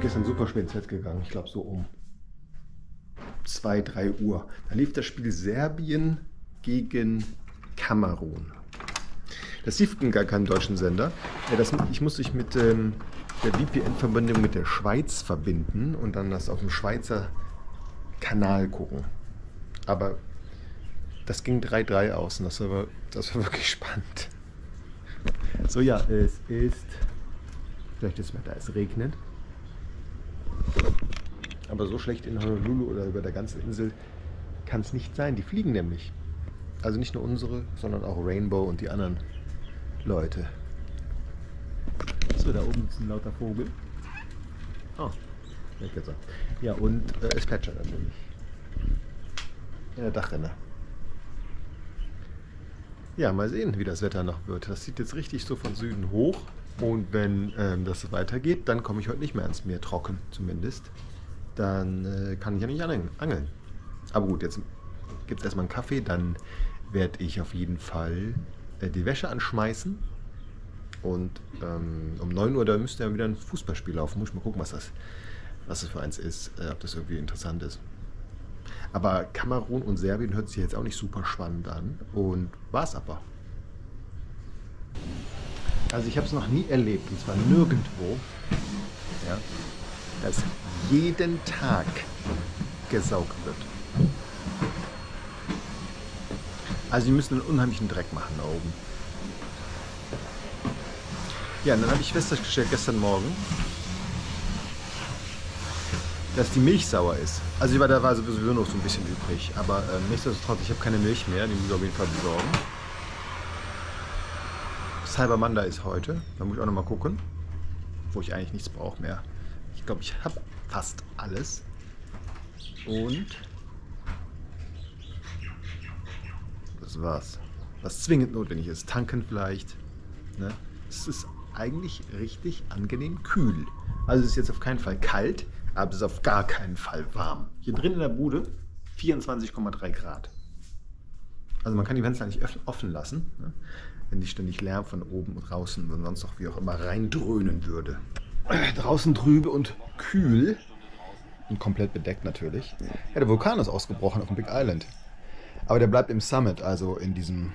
bin gestern super spät ins Bett gegangen. Ich glaube so um 2, 3 Uhr. Da lief das Spiel Serbien gegen Kamerun. Das lief gar keinem deutschen Sender. Das, ich muss mich mit ähm, der VPN-Verbindung mit der Schweiz verbinden und dann das auf dem Schweizer Kanal gucken. Aber das ging 3-3 aus und das war, das war wirklich spannend. So ja, es ist vielleicht das Wetter, es regnet. Aber so schlecht in Honolulu oder über der ganzen Insel kann es nicht sein. Die fliegen nämlich. Also nicht nur unsere, sondern auch Rainbow und die anderen Leute. So, da oben ist ein lauter Vogel. Oh, weggesagt. Ja, und äh, es plätschert natürlich. In der Dachrinne. Ja, mal sehen, wie das Wetter noch wird. Das sieht jetzt richtig so von Süden hoch. Und wenn ähm, das weitergeht, dann komme ich heute nicht mehr ans Meer trocken, zumindest. Dann äh, kann ich ja nicht angeln. Aber gut, jetzt gibt es erstmal einen Kaffee, dann werde ich auf jeden Fall äh, die Wäsche anschmeißen. Und ähm, um 9 Uhr, da müsste ja wieder ein Fußballspiel laufen. Muss ich mal gucken, was das, was das für eins ist, äh, ob das irgendwie interessant ist. Aber Kamerun und Serbien hört sich jetzt auch nicht super spannend an. Und war es aber. Also ich habe es noch nie erlebt, und zwar nirgendwo, ja, dass jeden Tag gesaugt wird. Also die müssen einen unheimlichen Dreck machen da oben. Ja, und dann habe ich festgestellt gestern Morgen, dass die Milch sauer ist. Also da war sowieso noch so ein bisschen übrig. Aber äh, nichtsdestotrotz, ich habe keine Milch mehr, die muss ich auf jeden Fall besorgen. Cyber Monday ist heute. Da muss ich auch nochmal gucken. Wo ich eigentlich nichts brauche mehr. Ich glaube, ich habe fast alles. Und das war's. Was zwingend notwendig ist. Tanken vielleicht. Ne? Es ist eigentlich richtig angenehm kühl. Also es ist jetzt auf keinen Fall kalt, aber es ist auf gar keinen Fall warm. Hier drin in der Bude 24,3 Grad. Also man kann die Fenster nicht offen lassen, ne? Wenn nicht ständig Lärm von oben und draußen und sonst auch wie auch immer reindröhnen würde. Draußen trübe und kühl und komplett bedeckt natürlich. Ja, der Vulkan ist ausgebrochen auf dem Big Island. Aber der bleibt im Summit, also in diesem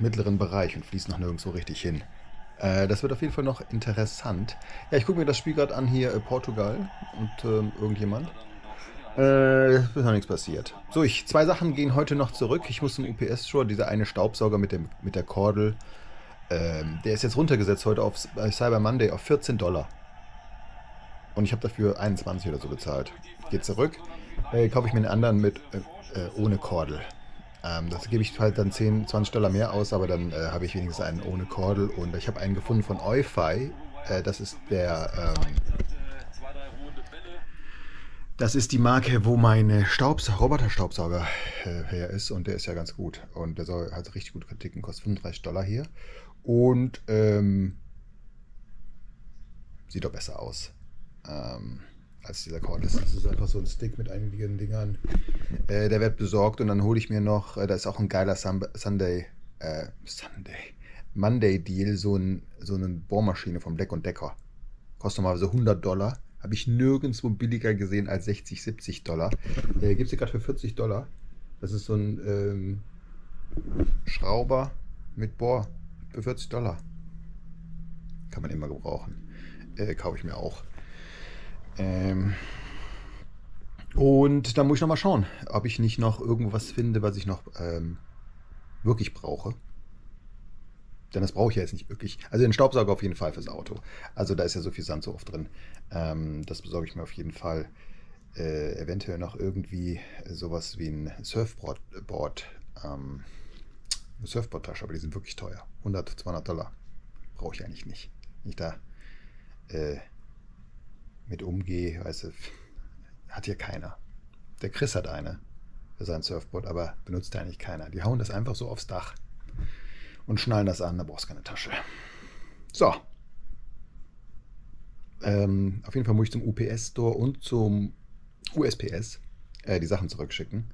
mittleren Bereich und fließt noch nirgendwo richtig hin. Äh, das wird auf jeden Fall noch interessant. Ja, ich gucke mir das Spiel gerade an hier, äh, Portugal und äh, irgendjemand. Äh, ist noch nichts passiert. So, ich, zwei Sachen gehen heute noch zurück. Ich muss zum UPS-Store, dieser eine Staubsauger mit, dem, mit der Kordel, ähm, der ist jetzt runtergesetzt heute auf Cyber Monday auf 14 Dollar. Und ich habe dafür 21 oder so bezahlt. Geht zurück, äh, kaufe ich mir einen anderen mit äh, äh ohne Kordel. Ähm, das gebe ich halt dann 10, 20 Dollar mehr aus, aber dann äh, habe ich wenigstens einen ohne Kordel. Und ich habe einen gefunden von Eufy. Äh, das ist der. Ähm, das ist die Marke, wo mein Staubs Roboter-Staubsauger äh, her ist. Und der ist ja ganz gut. Und der soll halt richtig gut Kritiken, kostet 35 Dollar hier. Und ähm, sieht doch besser aus. Ähm, als dieser Cordless. Das ist einfach so ein Stick mit einigen Dingern. Äh, der wird besorgt und dann hole ich mir noch, äh, da ist auch ein geiler Sunday, äh, Sunday, Monday Deal, so, ein, so eine Bohrmaschine vom Deck und Decker. Kostet normalerweise 100 Dollar. Habe ich nirgendwo billiger gesehen als 60, 70 Dollar. Äh, Gibt es gerade für 40 Dollar. Das ist so ein ähm, Schrauber mit Bohr für 40 Dollar. Kann man immer gebrauchen. Äh, Kaufe ich mir auch. Ähm, und da muss ich noch mal schauen, ob ich nicht noch irgendwas finde, was ich noch ähm, wirklich brauche. Denn das brauche ich ja jetzt nicht wirklich. Also den Staubsauger auf jeden Fall fürs Auto. Also da ist ja so viel Sand so oft drin. Ähm, das besorge ich mir auf jeden Fall. Äh, eventuell noch irgendwie sowas wie ein Surfboard. Board, ähm, eine Surfboardtasche, aber die sind wirklich teuer. 100, 200 Dollar. Brauche ich eigentlich nicht. Nicht da äh, mit umgehe, weißt du, hat hier keiner. Der Chris hat eine für sein Surfboard, aber benutzt eigentlich keiner. Die hauen das einfach so aufs Dach und schnallen das an, da brauchst du keine Tasche. So. Ähm, auf jeden Fall muss ich zum UPS-Store und zum USPS äh, die Sachen zurückschicken.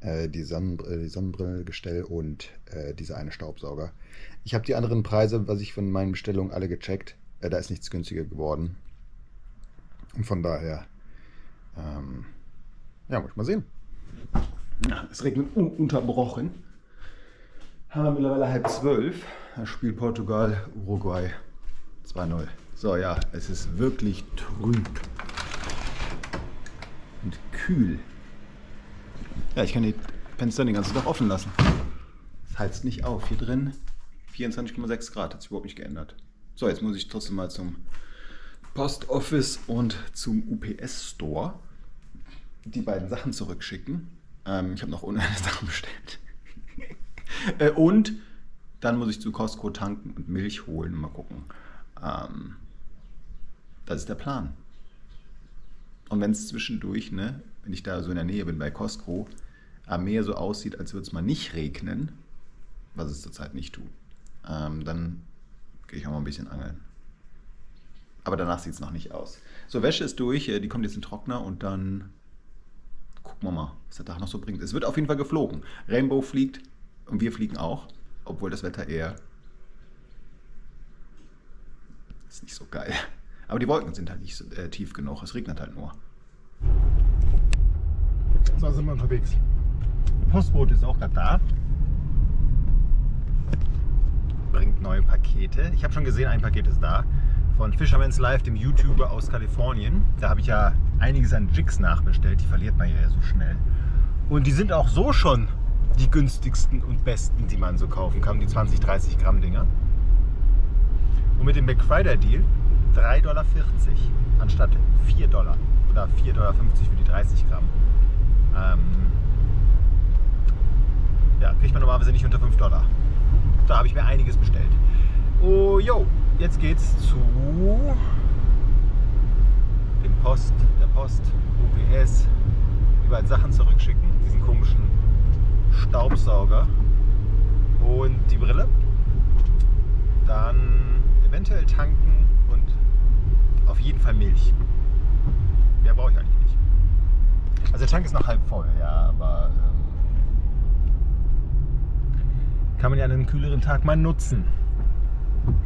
Äh, die, Sonnenbr die Sonnenbrillengestell und äh, dieser eine Staubsauger. Ich habe die anderen Preise, was ich von meinen Bestellungen alle gecheckt. Äh, da ist nichts günstiger geworden. Und von daher, ähm, ja, muss ich mal sehen. Ja, es regnet ununterbrochen. Haben wir mittlerweile halb zwölf. Das Spiel Portugal, Uruguay 2-0. So, ja, es ist wirklich trüb und kühl. Ja, ich kann die Fenster den ganzen Tag offen lassen. Es heizt nicht auf. Hier drin 24,6 Grad, hat sich überhaupt nicht geändert. So, jetzt muss ich trotzdem mal zum Post Office und zum UPS Store die beiden Sachen zurückschicken. Ähm, ich habe noch ohne eine Sache bestellt. äh, und dann muss ich zu Costco tanken und Milch holen. Mal gucken. Ähm, das ist der Plan. Und wenn es zwischendurch, ne, wenn ich da so in der Nähe bin bei Costco, am Meer so aussieht, als würde es mal nicht regnen, was es zurzeit nicht tut, ähm, dann gehe ich auch mal ein bisschen angeln. Aber danach sieht es noch nicht aus. So, Wäsche ist durch, äh, die kommt jetzt in den Trockner und dann gucken wir mal, was der Tag noch so bringt. Es wird auf jeden Fall geflogen. Rainbow fliegt und wir fliegen auch, obwohl das Wetter eher ist nicht so geil. Aber die Wolken sind halt nicht so, äh, tief genug. Es regnet halt nur. So sind wir unterwegs. Postbote ist auch gerade da. Bringt neue Pakete. Ich habe schon gesehen, ein Paket ist da. Von Fisherman's Life, dem YouTuber aus Kalifornien. Da habe ich ja einiges an Jigs nachbestellt. Die verliert man ja so schnell. Und die sind auch so schon die günstigsten und besten, die man so kaufen kann. Die 20, 30 Gramm Dinger. Und mit dem Black Friday Deal 3,40 Dollar anstatt 4 Dollar oder 4,50 Dollar für die 30 Gramm. Ähm, ja, kriegt man normalerweise nicht unter 5 Dollar. Da habe ich mir einiges bestellt. Oh, jo, jetzt geht's zu dem Post, der Post, UPS, überall Sachen zurückschicken, diesen komischen Staubsauger und die Brille. Dann eventuell tanken und auf jeden Fall Milch. Mehr brauche ich eigentlich nicht. Also der Tank ist noch halb voll, ja, aber ähm, kann man ja an einem kühleren Tag mal nutzen.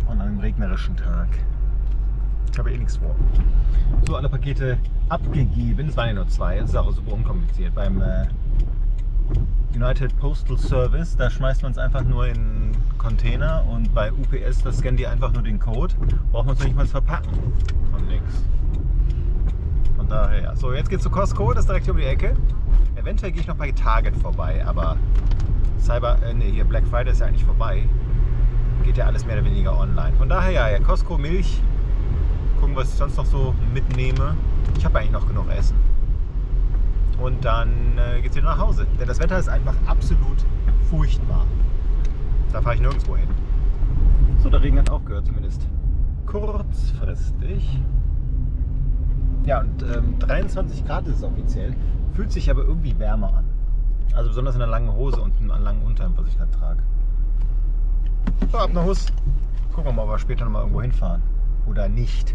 Und an einem regnerischen Tag. Ich habe eh nichts vor. So, alle Pakete abgegeben. Es waren ja nur zwei. Das ist auch super unkompliziert. Beim äh, United Postal Service, da schmeißt man es einfach nur in Container und bei UPS, da scannen die einfach nur den Code. Braucht man es nicht mal verpacken. Und nix. Von daher, ja. So, jetzt geht's zu Costco, das ist direkt hier um die Ecke. Eventuell gehe ich noch bei Target vorbei, aber Cyber, äh, nee, hier Black Friday ist ja eigentlich vorbei. Geht ja alles mehr oder weniger online. Von daher, ja, ja Costco Milch. Gucken, was ich sonst noch so mitnehme. Ich habe eigentlich noch genug Essen und dann äh, geht es wieder nach Hause. Denn das Wetter ist einfach absolut furchtbar. Da fahre ich nirgendwo hin. So, der Regen hat aufgehört, zumindest kurzfristig. Ja, und ähm, 23 Grad ist es offiziell. Fühlt sich aber irgendwie wärmer an. Also besonders in der langen Hose und einem langen Unterhemd, was ich gerade trage. So, ab nach Hus. Gucken wir mal, ob wir später noch mal irgendwo hinfahren. Oder nicht.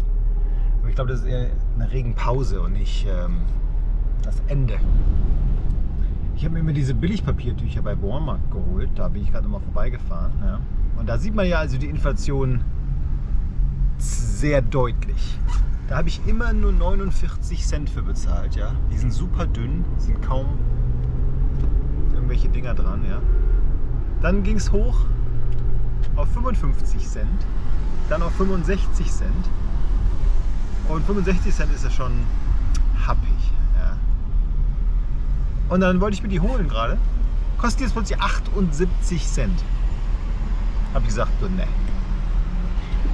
Aber ich glaube, das ist eher eine Regenpause und nicht ähm, das Ende. Ich habe mir immer diese Billigpapiertücher bei Walmart geholt. Da bin ich gerade mal vorbeigefahren. Ja. Und da sieht man ja also die Inflation sehr deutlich. Da habe ich immer nur 49 Cent für bezahlt. Ja. Die sind super dünn, sind kaum irgendwelche Dinger dran. Ja. Dann ging es hoch auf 55 Cent, dann auf 65 Cent. Und 65 Cent ist ja schon happig. Und dann wollte ich mir die holen gerade. Kostet jetzt plötzlich 78 Cent. Hab ich gesagt, so, ne.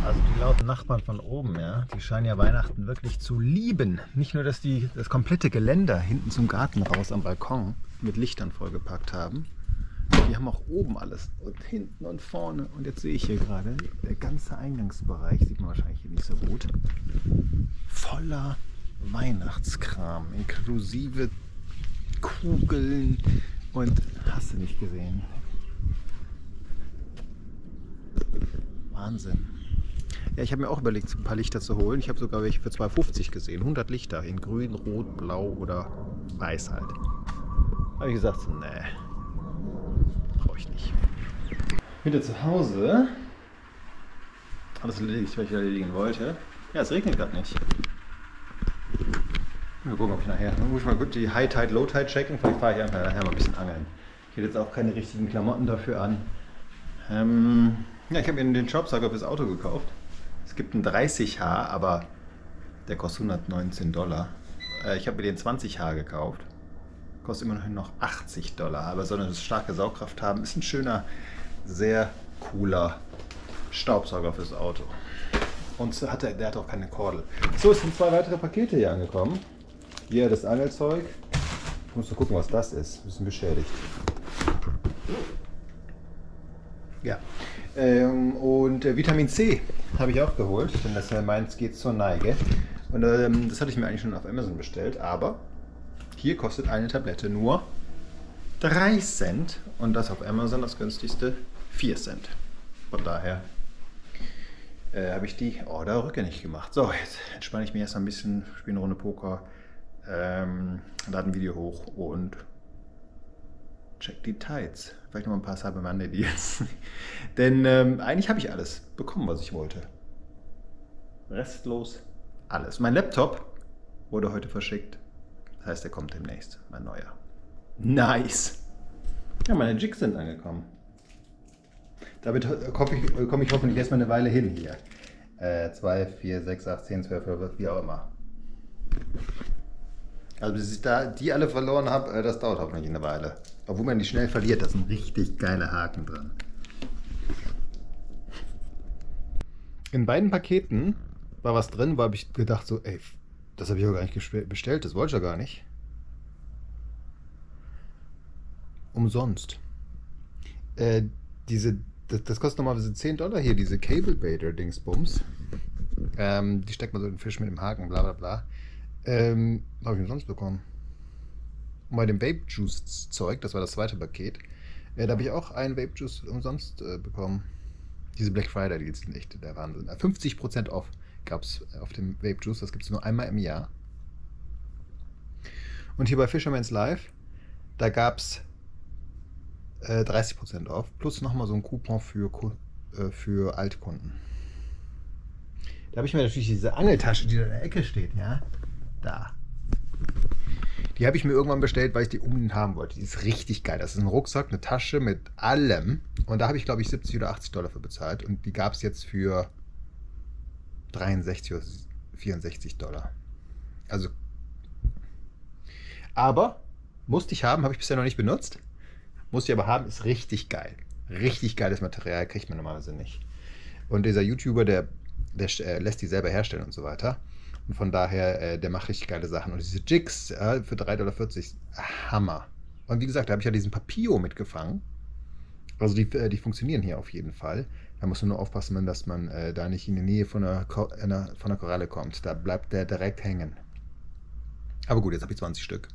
Also die lauten Nachbarn von oben, ja, die scheinen ja Weihnachten wirklich zu lieben. Nicht nur, dass die das komplette Geländer hinten zum Garten raus am Balkon mit Lichtern vollgepackt haben. Die haben auch oben alles und hinten und vorne. Und jetzt sehe ich hier gerade, der ganze Eingangsbereich, sieht man wahrscheinlich hier nicht so gut, voller Weihnachtskram, inklusive Kugeln und hast du nicht gesehen. Wahnsinn. Ja, ich habe mir auch überlegt, ein paar Lichter zu holen. Ich habe sogar welche für 2,50 gesehen. 100 Lichter in grün, rot, blau oder weiß halt. Habe ich gesagt, nee, brauche ich nicht. Wieder zu Hause. Alles erledigt, was ich erledigen wollte. Ja, es regnet gerade nicht. Mal gucken, ob ich nachher. Dann muss ich mal gut die High Tide, Low Tide checken. Vielleicht fahre ich einfach nachher mal ein bisschen angeln. Ich hätte jetzt auch keine richtigen Klamotten dafür an. Ähm, ja, ich habe mir den Staubsauger fürs Auto gekauft. Es gibt einen 30H, aber der kostet 119 Dollar. Äh, ich habe mir den 20H gekauft. Kostet immerhin noch 80 Dollar, aber soll eine starke Saugkraft haben. Ist ein schöner, sehr cooler Staubsauger fürs Auto. Und hat er, der hat auch keine Kordel. So, es sind zwei weitere Pakete hier angekommen. Hier das Angelzeug. Ich muss mal gucken, was das ist. Ein bisschen beschädigt. Ja. Ähm, und äh, Vitamin C habe ich auch geholt, denn das äh, meins geht zur Neige. Und ähm, das hatte ich mir eigentlich schon auf Amazon bestellt, aber hier kostet eine Tablette nur 3 Cent und das auf Amazon das günstigste 4 Cent. Von daher äh, habe ich die Order rückgängig gemacht. So, jetzt entspanne ich mich erst ein bisschen, spiele eine Runde Poker, ähm, lade ein Video hoch und check die Tides. Vielleicht noch ein paar Cyber Monday Deals. Denn ähm, eigentlich habe ich alles bekommen, was ich wollte. Restlos alles. Mein Laptop wurde heute verschickt. Das heißt, er kommt demnächst, mein neuer. Nice. Ja, meine Jigs sind angekommen. Damit komme ich, komm ich hoffentlich erstmal eine Weile hin hier. 2, 4, 6, 8, 10, 12, 12, wie auch immer. Also bis ich da die alle verloren habe, äh, das dauert hoffentlich eine Weile. Obwohl man die schnell verliert, da sind richtig geile Haken dran. In beiden Paketen war was drin, wo habe ich gedacht so, ey, das habe ich auch gar nicht bestellt, das wollte ich ja gar nicht. Umsonst. Äh, diese, das, das, kostet normalerweise 10 Dollar hier, diese Cable Baiter Dingsbums. Ähm, die steckt man so in den Fisch mit dem Haken, bla bla bla. Ähm, habe ich umsonst bekommen. Und bei dem Vape Juice Zeug, das war das zweite Paket, äh, da habe ich auch einen Vape Juice umsonst äh, bekommen. Diese Black Friday Deals sind echt der Wahnsinn. 50% off gab es auf dem Vape Juice, das gibt es nur einmal im Jahr. Und hier bei Fisherman's Life, da gab es äh, 30% off, plus nochmal so ein Coupon für, äh, für Altkunden. Da habe ich mir natürlich diese Angeltasche, die da in der Ecke steht, ja, da. Die habe ich mir irgendwann bestellt, weil ich die unbedingt haben wollte. Die ist richtig geil. Das ist ein Rucksack, eine Tasche mit allem. Und da habe ich, glaube ich, 70 oder 80 Dollar für bezahlt. Und die gab es jetzt für 63 oder 64 Dollar. Also. Aber musste ich haben, habe ich bisher noch nicht benutzt. Musste ich aber haben, ist richtig geil. Richtig geiles Material, kriegt man normalerweise nicht. Und dieser YouTuber, der, der äh, lässt die selber herstellen und so weiter. Und von daher, äh, der macht richtig geile Sachen. Und diese Jigs äh, für 3,40 Dollar, Hammer. Und wie gesagt, da habe ich ja diesen Papio mitgefangen. Also die, äh, die funktionieren hier auf jeden Fall. Da muss man nur aufpassen, dass man äh, da nicht in die Nähe von einer, einer, von einer Koralle kommt. Da bleibt der direkt hängen. Aber gut, jetzt habe ich 20 Stück.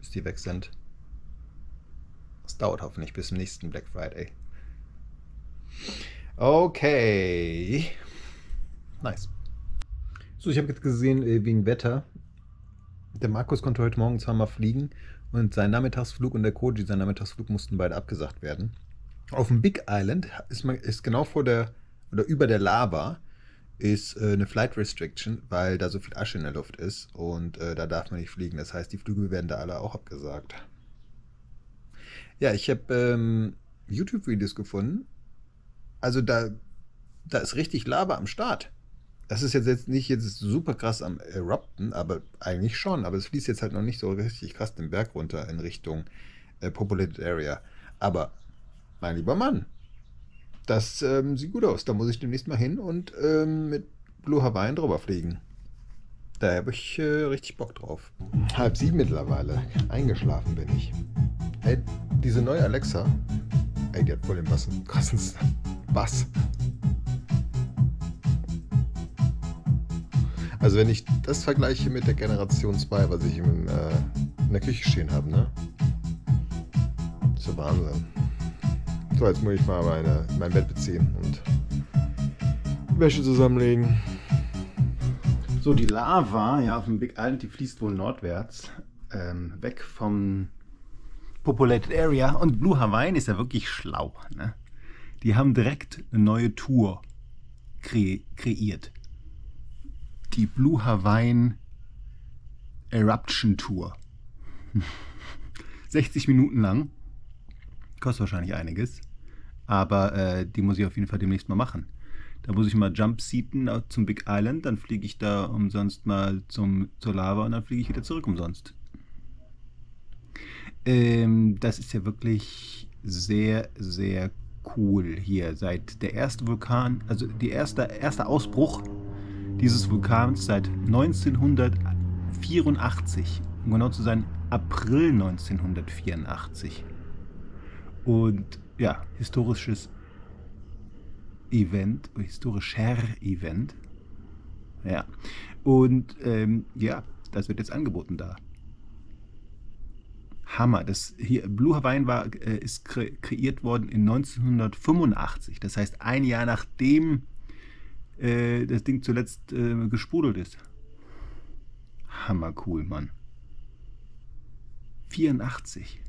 Bis die weg sind. Das dauert hoffentlich bis zum nächsten Black Friday. Okay. Nice. So, ich habe jetzt gesehen, äh, wegen Wetter. Der Markus konnte heute Morgen zweimal fliegen und sein Nachmittagsflug und der Koji, sein Nachmittagsflug mussten beide abgesagt werden. Auf dem Big Island ist, man, ist genau vor der oder über der Lava ist äh, eine Flight Restriction, weil da so viel Asche in der Luft ist und äh, da darf man nicht fliegen. Das heißt, die Flüge werden da alle auch abgesagt. Ja, ich habe ähm, YouTube-Videos gefunden. Also da, da ist richtig Lava am Start das ist jetzt, nicht jetzt super krass am Erupten, aber eigentlich schon. Aber es fließt jetzt halt noch nicht so richtig krass den Berg runter in Richtung äh, Populated Area. Aber, mein lieber Mann, das ähm, sieht gut aus. Da muss ich demnächst mal hin und ähm, mit Blue Hawaii drüber fliegen. Da habe ich äh, richtig Bock drauf. Halb sieben mittlerweile. Eingeschlafen bin ich. Ey, diese neue Alexa, ey, die hat voll den krassen Bass. Also wenn ich das vergleiche mit der Generation 2, was ich in, äh, in der Küche stehen habe, ne? Das ist ja Wahnsinn. So, jetzt muss ich mal meine, mein Bett beziehen und Wäsche zusammenlegen. So, die Lava ja, auf dem Big Island, die fließt wohl nordwärts, ähm, weg vom Populated Area. Und Blue Hawaii ist ja wirklich schlau. Ne? Die haben direkt eine neue Tour kre kreiert die Blue Hawaiian Eruption Tour. 60 Minuten lang. Kostet wahrscheinlich einiges. Aber äh, die muss ich auf jeden Fall demnächst mal machen. Da muss ich mal jumpseaten zum Big Island, dann fliege ich da umsonst mal zum, zur Lava und dann fliege ich wieder zurück umsonst. Ähm, das ist ja wirklich sehr, sehr cool hier. Seit der erste Vulkan, also der erste, erste Ausbruch dieses Vulkans seit 1984, um genau zu sein, April 1984. Und ja, historisches Event, historischer Event. Ja. Und ähm, ja, das wird jetzt angeboten da. Hammer. Das hier, Blue Hawaiian war, äh, ist kre kreiert worden in 1985. Das heißt, ein Jahr nachdem äh, das Ding zuletzt äh, gesprudelt ist. Hammer cool, Mann. 84.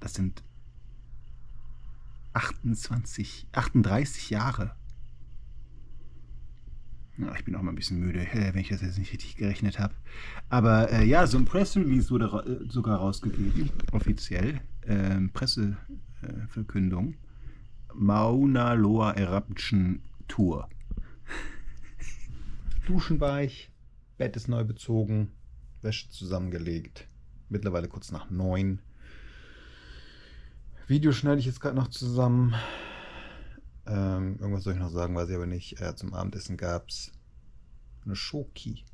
Das sind 28, 38 Jahre. Ja, ich bin auch mal ein bisschen müde, wenn ich das jetzt nicht richtig gerechnet habe. Aber äh, ja, so ein Press Release wurde ra äh, sogar rausgegeben, offiziell. Ähm, Presseverkündung. Äh, Mauna Loa Eruption Tour. Duschen weich, Bett ist neu bezogen, Wäsche zusammengelegt. Mittlerweile kurz nach neun. Video schneide ich jetzt gerade noch zusammen. Ähm, irgendwas soll ich noch sagen, weiß ich aber nicht. Äh, zum Abendessen gab es eine Schoki.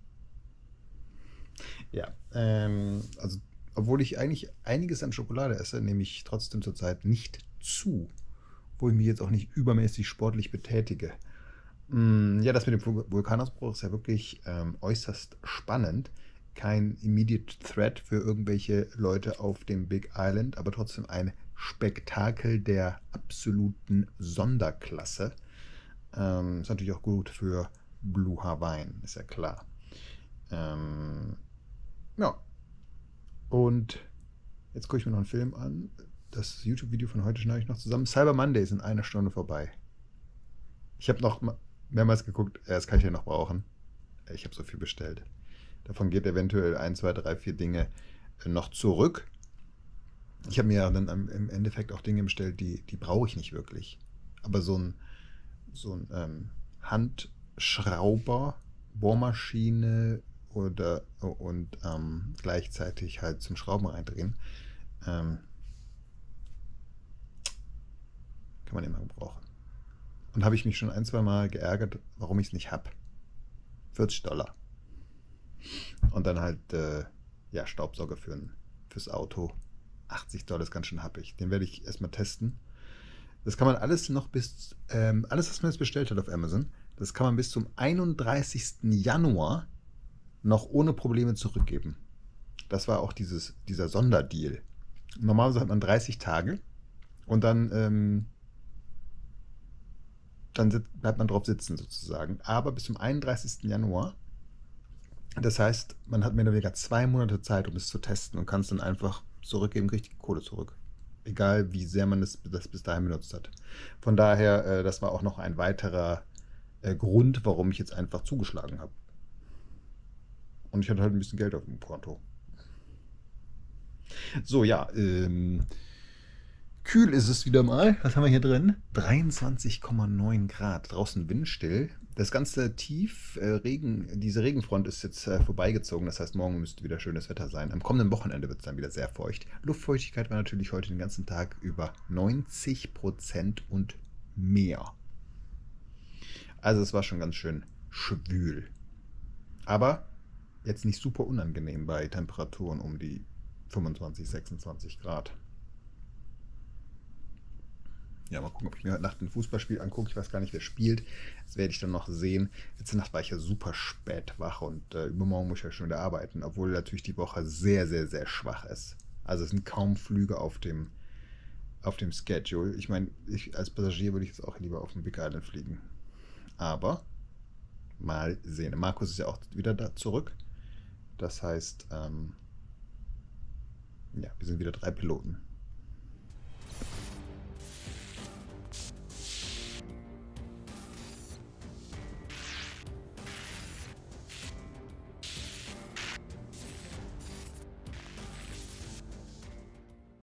Ja, ähm, also obwohl ich eigentlich einiges an Schokolade esse, nehme ich trotzdem zurzeit nicht zu, wo ich mich jetzt auch nicht übermäßig sportlich betätige. Mm, ja, das mit dem Vulkanausbruch ist ja wirklich ähm, äußerst spannend. Kein immediate threat für irgendwelche Leute auf dem Big Island, aber trotzdem ein Spektakel der absoluten Sonderklasse. Ähm, ist natürlich auch gut für Blue Hawaiian, ist ja klar. Ähm, ja. Und jetzt gucke ich mir noch einen Film an. Das YouTube-Video von heute schneide ich noch zusammen. Cyber Monday ist in einer Stunde vorbei. Ich habe noch mehrmals geguckt, das kann ich ja noch brauchen. Ich habe so viel bestellt. Davon geht eventuell ein, zwei, drei, vier Dinge noch zurück. Ich habe mir dann im Endeffekt auch Dinge bestellt, die, die brauche ich nicht wirklich. Aber so ein, so ein ähm, Handschrauber, Bohrmaschine oder und ähm, gleichzeitig halt zum Schrauben reindrehen, ähm, kann man immer gebrauchen. Und habe ich mich schon ein, zwei Mal geärgert, warum ich es nicht habe. 40 Dollar. Und dann halt äh, ja, Staubsauger für, fürs Auto 80 Dollar ist ganz schön happig. Den werde ich erstmal testen. Das kann man alles noch bis, ähm, alles, was man jetzt bestellt hat auf Amazon, das kann man bis zum 31. Januar noch ohne Probleme zurückgeben. Das war auch dieses, dieser Sonderdeal. Normalerweise hat man 30 Tage und dann, ähm, dann bleibt man drauf sitzen sozusagen. Aber bis zum 31. Januar, das heißt, man hat mehr oder weniger zwei Monate Zeit, um es zu testen und kann es dann einfach zurückgeben, kriegt die Kohle zurück. Egal wie sehr man das, das bis dahin benutzt hat. Von daher, äh, das war auch noch ein weiterer äh, Grund, warum ich jetzt einfach zugeschlagen habe. Und ich hatte halt ein bisschen Geld auf dem Konto. So, ja, ähm, kühl ist es wieder mal. Was haben wir hier drin? 23,9 Grad. Draußen windstill. Das ganze Tief, äh, Regen, diese Regenfront ist jetzt äh, vorbeigezogen. Das heißt, morgen müsste wieder schönes Wetter sein. Am kommenden Wochenende wird es dann wieder sehr feucht. Luftfeuchtigkeit war natürlich heute den ganzen Tag über 90 Prozent und mehr. Also es war schon ganz schön schwül. Aber jetzt nicht super unangenehm bei Temperaturen um die 25, 26 Grad. Ja, mal gucken, ob ich mir heute Nacht ein Fußballspiel angucke. Ich weiß gar nicht, wer spielt. Das werde ich dann noch sehen. Letzte Nacht war ich ja super spät wach und äh, übermorgen muss ich ja schon wieder arbeiten, obwohl natürlich die Woche sehr, sehr, sehr schwach ist. Also es sind kaum Flüge auf dem, auf dem Schedule. Ich meine, ich, als Passagier würde ich jetzt auch lieber auf den Big Island fliegen. Aber mal sehen. Markus ist ja auch wieder da zurück. Das heißt, ähm, ja, wir sind wieder drei Piloten.